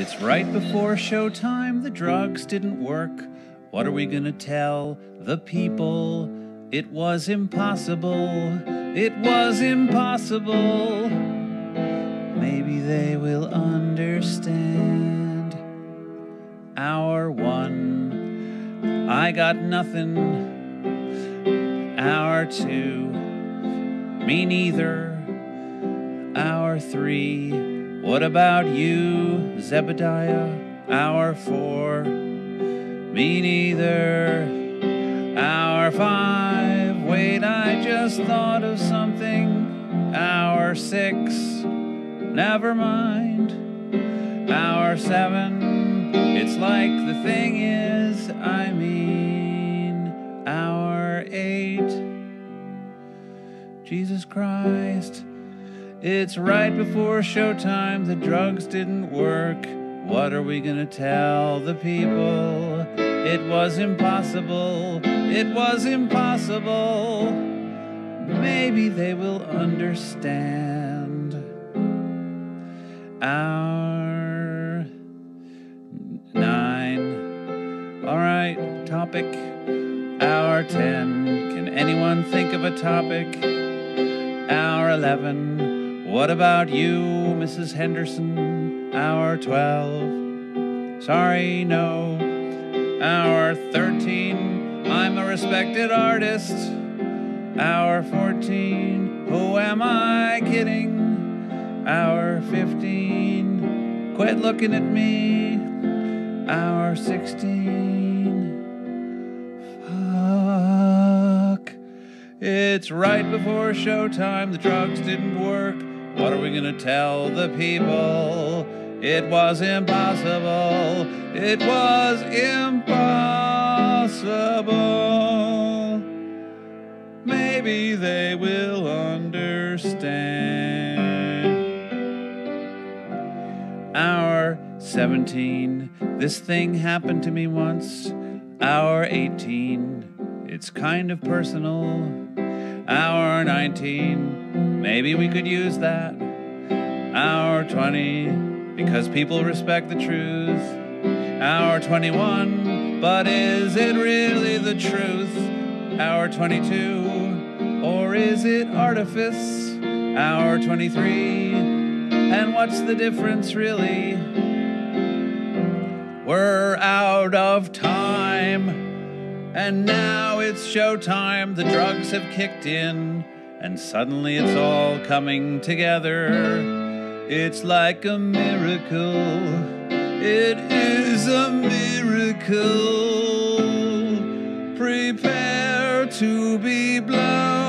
It's right before showtime, the drugs didn't work. What are we gonna tell the people? It was impossible, it was impossible. Maybe they will understand. Hour one, I got nothing. Hour two, me neither. Hour three, what about you, Zebediah? Hour four, me neither. Hour five, wait, I just thought of something. Hour six, never mind. Hour seven, it's like the thing is, I mean. Hour eight, Jesus Christ. It's right before showtime, the drugs didn't work. What are we gonna tell the people? It was impossible, it was impossible. Maybe they will understand. Hour nine. All right, topic. Hour ten. Can anyone think of a topic? Hour 11. What about you, Mrs. Henderson? Hour 12. Sorry, no. Hour 13. I'm a respected artist. Hour 14. Who am I kidding? Hour 15. Quit looking at me. Hour 16. Fuck. It's right before showtime. The drugs didn't work. What are we gonna tell the people? It was impossible. It was impossible. Maybe they will understand. Hour 17. This thing happened to me once. Hour 18. It's kind of personal. Hour 19. Maybe we could use that. Hour 20. Because people respect the truth. Hour 21. But is it really the truth? Hour 22. Or is it artifice? Hour 23. And what's the difference really? We're out of time. And now it's showtime. The drugs have kicked in. And suddenly it's all coming together. It's like a miracle. It is a miracle. Prepare to be blessed.